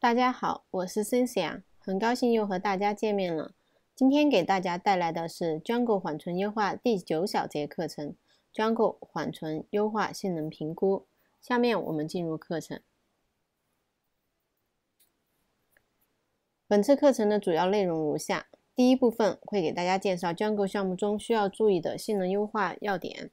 大家好，我是 s i n c i a 很高兴又和大家见面了。今天给大家带来的是 Django 缓存优化第九小节课程，Django 缓存优化性能评估。下面我们进入课程。本次课程的主要内容如下：第一部分会给大家介绍 Django 项目中需要注意的性能优化要点。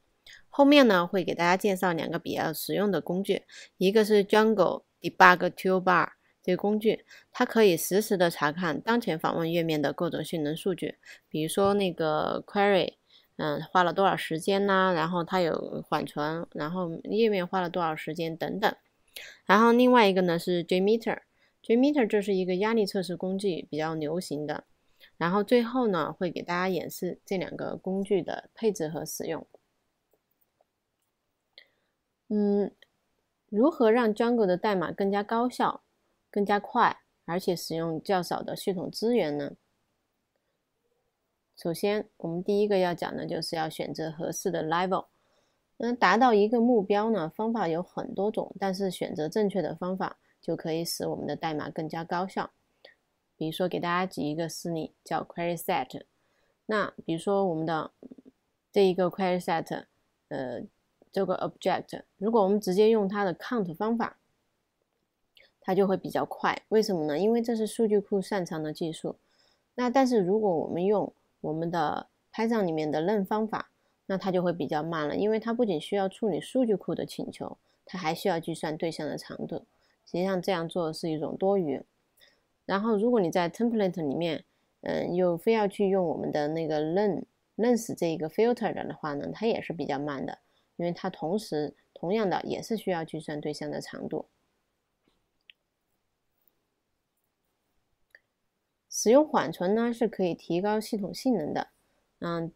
后面呢，会给大家介绍两个比较实用的工具，一个是 Django Debug Toolbar 这个工具，它可以实时的查看当前访问页面的各种性能数据，比如说那个 Query，嗯，花了多少时间呢？然后它有缓存，然后页面花了多少时间等等。然后另外一个呢是 JMeter，JMeter 这是一个压力测试工具，比较流行的。然后最后呢，会给大家演示这两个工具的配置和使用。嗯，如何让 Django 的代码更加高效、更加快，而且使用较少的系统资源呢？首先，我们第一个要讲的就是要选择合适的 level。那达到一个目标呢，方法有很多种，但是选择正确的方法就可以使我们的代码更加高效。比如说，给大家举一个事例，叫 query set。那比如说我们的这一个 query set，呃。这个 object，如果我们直接用它的 count 方法，它就会比较快。为什么呢？因为这是数据库擅长的技术。那但是如果我们用我们的 Python 里面的 len 方法，那它就会比较慢了，因为它不仅需要处理数据库的请求，它还需要计算对象的长度。实际上这样做是一种多余。然后如果你在 template 里面，嗯，又非要去用我们的那个 len length 这一个 filter 的话呢，它也是比较慢的。因为它同时同样的也是需要计算对象的长度。使用缓存呢是可以提高系统性能的。嗯，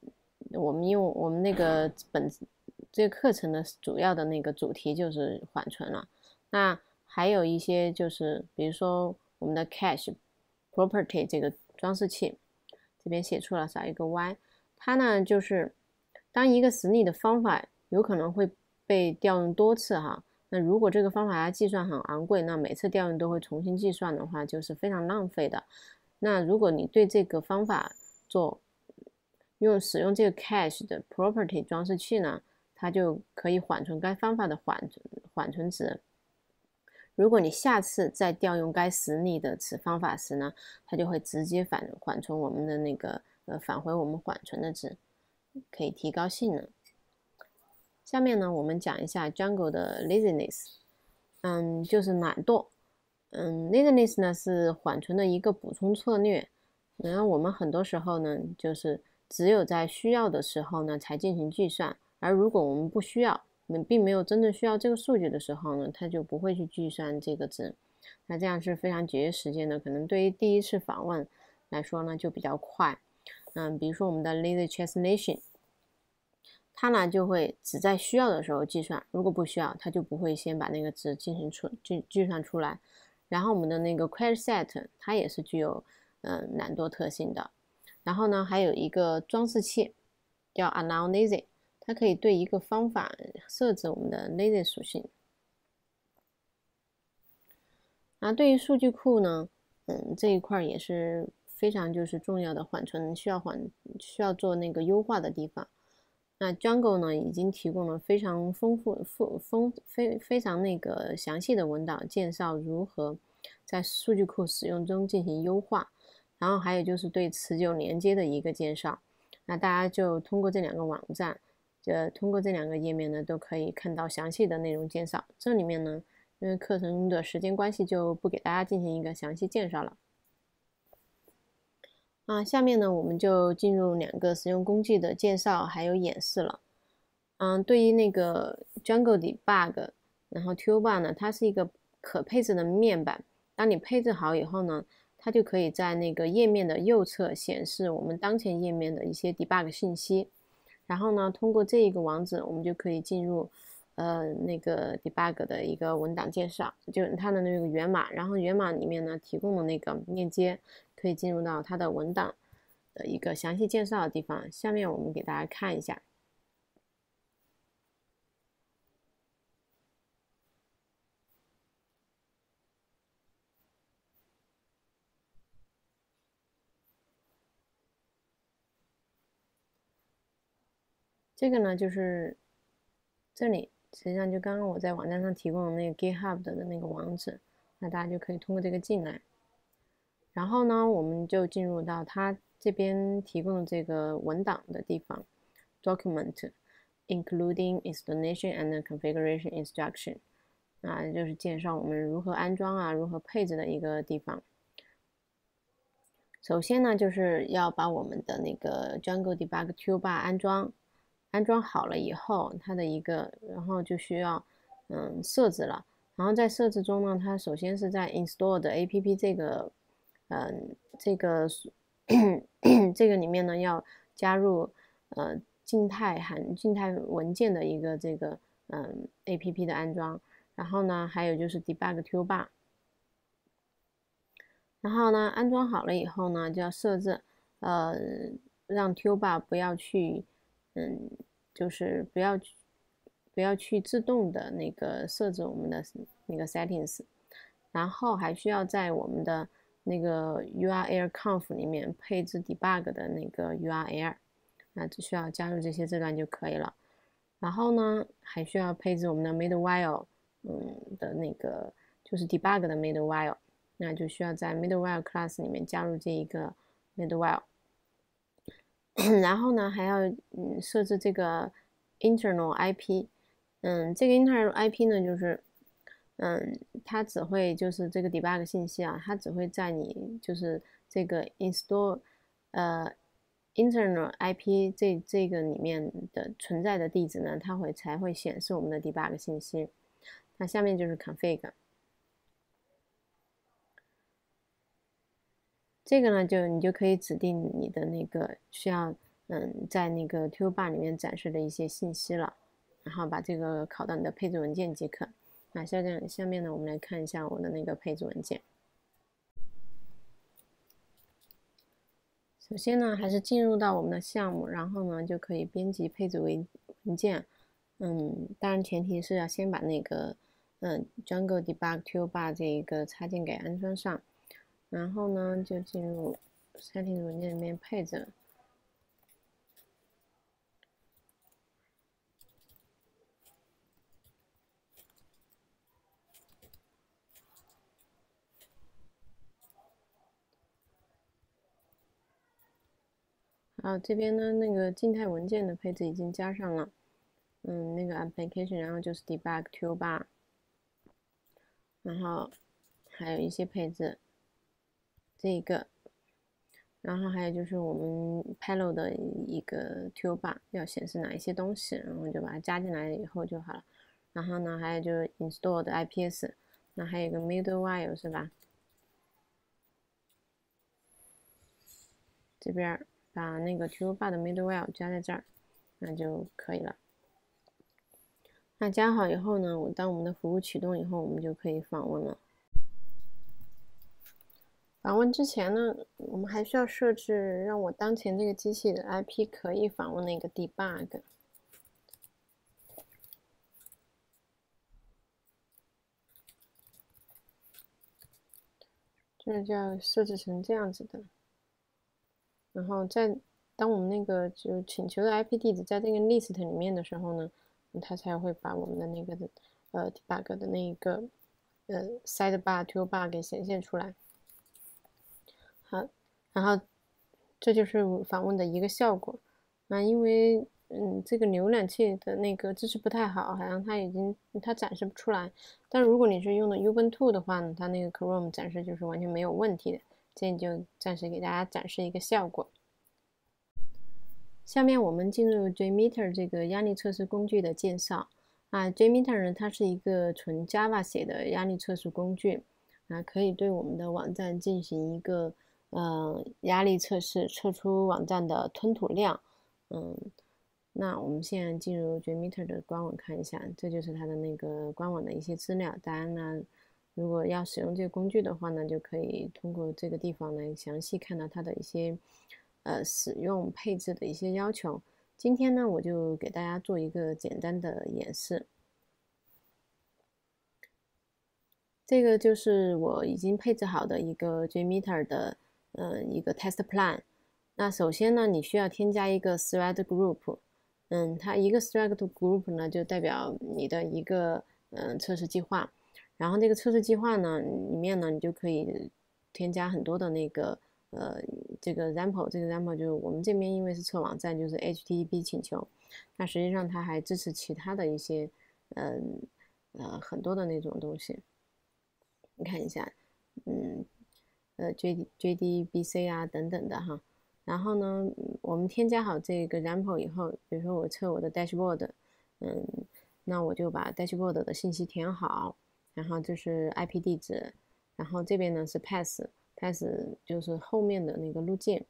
我们用我们那个 本这个课程的主要的那个主题就是缓存了。那还有一些就是，比如说我们的 cache property 这个装饰器，这边写错了，少一个 y。它呢就是当一个实例的方法。有可能会被调用多次哈，那如果这个方法它计算很昂贵，那每次调用都会重新计算的话，就是非常浪费的。那如果你对这个方法做用使用这个 cache 的 property 装饰器呢，它就可以缓存该方法的缓存缓存值。如果你下次再调用该实例的此方法时呢，它就会直接返缓存我们的那个呃返回我们缓存的值，可以提高性能。下面呢，我们讲一下 Django 的 laziness，嗯，就是懒惰。嗯，laziness 呢是缓存的一个补充策略。然后我们很多时候呢，就是只有在需要的时候呢才进行计算，而如果我们不需要，我们并没有真正需要这个数据的时候呢，它就不会去计算这个值。那这样是非常节约时间的，可能对于第一次访问来说呢就比较快。嗯，比如说我们的 lazy translation。它呢就会只在需要的时候计算，如果不需要，它就不会先把那个值进行出计计算出来。然后我们的那个 query set 它也是具有嗯懒惰特性的。然后呢还有一个装饰器叫 allow lazy，它可以对一个方法设置我们的 lazy 属性。那对于数据库呢，嗯这一块也是非常就是重要的缓存需要缓需要做那个优化的地方。那 Django 呢，已经提供了非常丰富、丰丰非非常那个详细的文档介绍如何在数据库使用中进行优化，然后还有就是对持久连接的一个介绍。那大家就通过这两个网站，就通过这两个页面呢，都可以看到详细的内容介绍。这里面呢，因为课程的时间关系，就不给大家进行一个详细介绍了。啊，下面呢，我们就进入两个实用工具的介绍还有演示了。嗯，对于那个 Django Debug，然后 Toolbar 呢，它是一个可配置的面板。当你配置好以后呢，它就可以在那个页面的右侧显示我们当前页面的一些 Debug 信息。然后呢，通过这一个网址，我们就可以进入呃那个 Debug 的一个文档介绍，就是它的那个源码。然后源码里面呢，提供的那个链接。可以进入到它的文档的一个详细介绍的地方，下面我们给大家看一下。这个呢就是这里，实际上就刚刚我在网站上提供的那个 GitHub 的那个网址，那大家就可以通过这个进来。然后呢，我们就进入到它这边提供的这个文档的地方，Document including installation and configuration instruction，啊，就是介绍我们如何安装啊，如何配置的一个地方。首先呢，就是要把我们的那个 Jungle Debug Toolbar 安装，安装好了以后，它的一个，然后就需要嗯设置了。然后在设置中呢，它首先是在 Install 的 APP 这个。嗯，这个 这个里面呢，要加入呃静态含静态文件的一个这个嗯 A P P 的安装，然后呢，还有就是 debug tobar 然后呢，安装好了以后呢，就要设置呃让 Tuba 不要去嗯就是不要不要去自动的那个设置我们的那个 Settings，然后还需要在我们的那个 URL conf 里面配置 debug 的那个 URL，那只需要加入这些字段就可以了。然后呢，还需要配置我们的 made while，嗯的那个就是 debug 的 made while，那就需要在 made while class 里面加入这一个 made while。然后呢，还要嗯设置这个 internal IP，嗯，这个 internal IP 呢就是。嗯，它只会就是这个 debug 信息啊，它只会在你就是这个 install 呃 internal IP 这这个里面的存在的地址呢，它会才会显示我们的 debug 信息。那下面就是 config，这个呢就你就可以指定你的那个需要嗯在那个 toolbar 里面展示的一些信息了，然后把这个拷到你的配置文件即可。那下面下面呢，我们来看一下我的那个配置文件。首先呢，还是进入到我们的项目，然后呢，就可以编辑配置文文件。嗯，当然前提是要先把那个嗯 Jungle Debug Toolbar 这一个插件给安装上，然后呢，就进入 Settings 文件里面配置。啊，这边呢，那个静态文件的配置已经加上了，嗯，那个 application，然后就是 debug toolbar，然后还有一些配置，这一个，然后还有就是我们 p a l o 的一个 toolbar 要显示哪一些东西，然后就把它加进来以后就好了。然后呢，还有就是 install 的 IPS，那还有一个 middle while 是吧？这边。把那个 toolbar 的 middle while 加在这儿，那就可以了。那加好以后呢，我当我们的服务启动以后，我们就可以访问了。访问之前呢，我们还需要设置让我当前这个机器的 IP 可以访问那个 debug，这就要设置成这样子的。然后在当我们那个就请求的 IP 地址在这个 list 里面的时候呢，它才会把我们的那个的呃 debug 的那一个呃 sidebar toolbar 给显现出来。好，然后这就是访问的一个效果。那因为嗯这个浏览器的那个支持不太好，好像它已经它展示不出来。但如果你是用的 Ubuntu 的话呢，它那个 Chrome 展示就是完全没有问题的。这里就暂时给大家展示一个效果。下面我们进入 JMeter 这个压力测试工具的介绍。啊，JMeter 呢，它是一个纯 Java 写的压力测试工具，啊，可以对我们的网站进行一个呃压力测试，测出网站的吞吐量。嗯，那我们现在进入 JMeter 的官网看一下，这就是它的那个官网的一些资料。当然呢。如果要使用这个工具的话呢，就可以通过这个地方来详细看到它的一些呃使用配置的一些要求。今天呢，我就给大家做一个简单的演示。这个就是我已经配置好的一个 JMeter 的嗯一个 test plan。那首先呢，你需要添加一个 thread group。嗯，它一个 Strike to Group 呢，就代表你的一个嗯测试计划。然后这个测试计划呢，里面呢，你就可以添加很多的那个呃这个 Example，这个 Example 就是我们这边因为是测网站，就是 HTTP 请求。那实际上它还支持其他的一些嗯呃很多的那种东西。你看一下，嗯呃 J JDBC 啊等等的哈。然后呢，我们添加好这个 example 以后，比如说我测我的 dashboard，嗯，那我就把 dashboard 的信息填好，然后这是 IP 地址，然后这边呢是 path，path 就是后面的那个路径，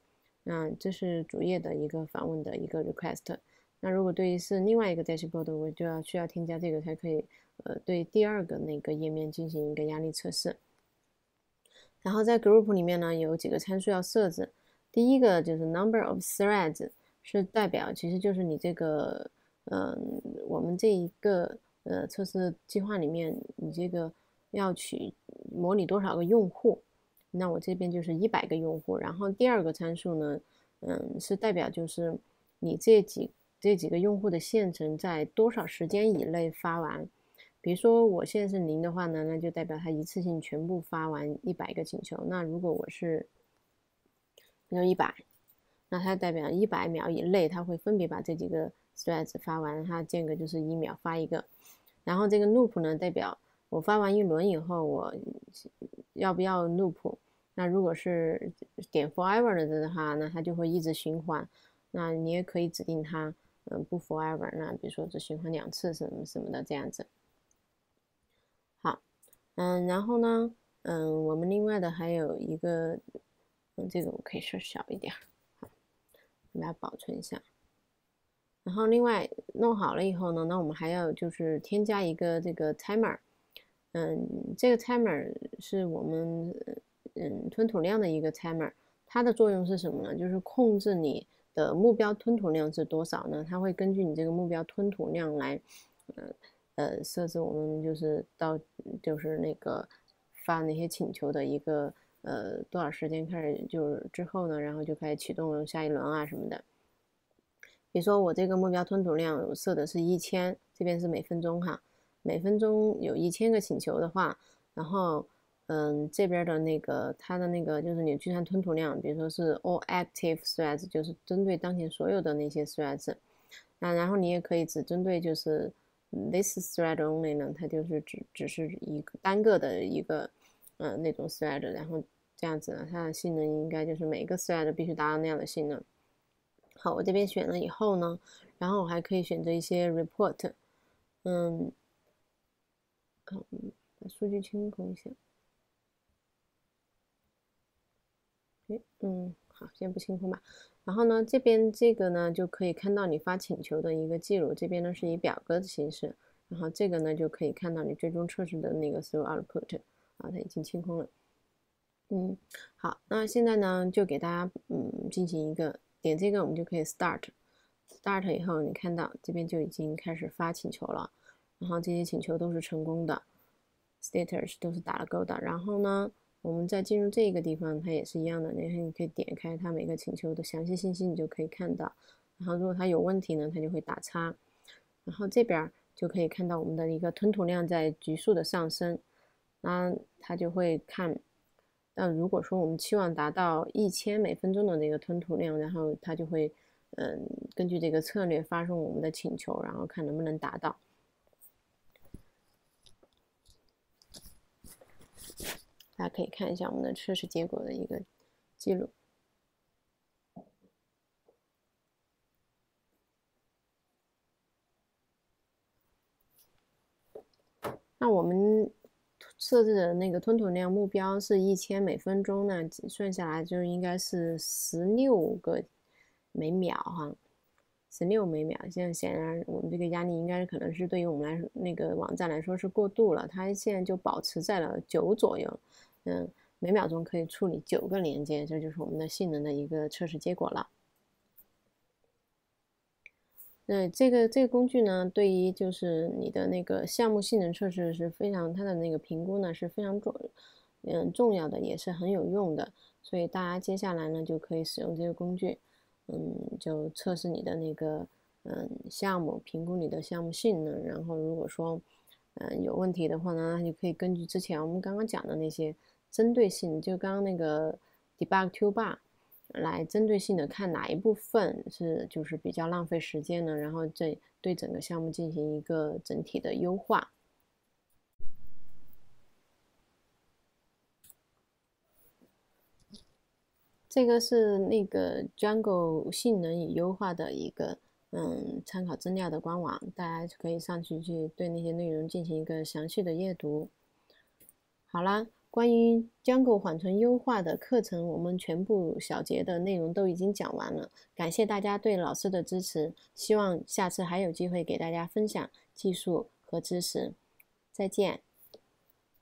嗯这是主页的一个访问的一个 request。那如果对于是另外一个 dashboard，我就要需要添加这个才可以，呃，对第二个那个页面进行一个压力测试。然后在 group 里面呢，有几个参数要设置。第一个就是 number of threads，是代表其实就是你这个，嗯，我们这一个呃测试计划里面，你这个要取模拟多少个用户，那我这边就是一百个用户。然后第二个参数呢，嗯，是代表就是你这几这几个用户的线程在多少时间以内发完。比如说我现在是零的话呢，那就代表它一次性全部发完一百个请求。那如果我是有一百，那它代表一百秒以内，它会分别把这几个 threads 发完，它间隔就是一秒发一个。然后这个 loop 呢，代表我发完一轮以后，我要不要 loop？那如果是点 forever 的话，那它就会一直循环。那你也可以指定它，嗯，不 forever，那比如说只循环两次什么什么的这样子。好，嗯，然后呢，嗯，我们另外的还有一个。嗯这个我可以设小一点，好，我们来保存一下。然后另外弄好了以后呢，那我们还要就是添加一个这个 timer，嗯，这个 timer 是我们嗯吞吐量的一个 timer，它的作用是什么呢？就是控制你的目标吞吐量是多少呢？它会根据你这个目标吞吐量来，呃呃设置我们就是到就是那个发那些请求的一个。呃，多少时间开始就是之后呢？然后就开始启动下一轮啊什么的。比如说我这个目标吞吐量设的是一千，这边是每分钟哈，每分钟有一千个请求的话，然后嗯这边的那个它的那个就是你计算吞吐量，比如说是 all active threads，就是针对当前所有的那些 threads。那然后你也可以只针对就是 this thread only 呢，它就是只只是一个单个的一个。嗯，那种 thread，然后这样子呢，它的性能应该就是每个 thread 必须达到那样的性能。好，我这边选了以后呢，然后我还可以选择一些 report，嗯，嗯，把数据清空一下。嗯，好，先不清空吧。然后呢，这边这个呢就可以看到你发请求的一个记录，这边呢是以表格的形式，然后这个呢就可以看到你最终测试的那个 through output。啊，它已经清空了。嗯，好，那现在呢，就给大家嗯进行一个点这个，我们就可以 start。start 以后，你看到这边就已经开始发请求了，然后这些请求都是成功的，status 都是打了勾的。然后呢，我们再进入这个地方，它也是一样的，然后你可以点开它每个请求的详细信息，你就可以看到。然后如果它有问题呢，它就会打叉。然后这边就可以看到我们的一个吞吐量在急速的上升。那它就会看，那如果说我们期望达到一千每分钟的那个吞吐量，然后他就会，嗯，根据这个策略发送我们的请求，然后看能不能达到。大家可以看一下我们的测试结果的一个记录。那我们。设置的那个吞吐量目标是一千每分钟呢，算下来就应该是十六个每秒哈，十六每秒。现在显然我们这个压力应该可能是对于我们来说那个网站来说是过度了，它现在就保持在了九左右，嗯，每秒钟可以处理九个连接，这就是我们的性能的一个测试结果了。对这个这个工具呢，对于就是你的那个项目性能测试是非常，它的那个评估呢是非常重，嗯重要的，也是很有用的。所以大家接下来呢就可以使用这个工具，嗯，就测试你的那个嗯项目，评估你的项目性能。然后如果说嗯有问题的话呢，那你可以根据之前我们刚刚讲的那些针对性，就刚刚那个 debug toolbar 来针对性的看哪一部分是就是比较浪费时间的，然后这对整个项目进行一个整体的优化。这个是那个 Django 性能与优化的一个嗯参考资料的官网，大家可以上去去对那些内容进行一个详细的阅读。好啦，关于 Django 缓存优化的课程，我们全部小节的内容都已经讲完了。感谢大家对老师的支持，希望下次还有机会给大家分享技术和知识。再见。